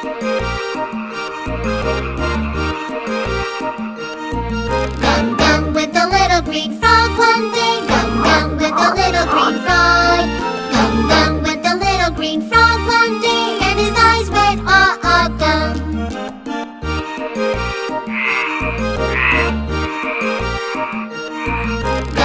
Gum gum with the little green frog one day. Gum gum with the little green frog. Gum gum with the little green frog one day, and his eyes went all ah gum.